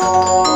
Música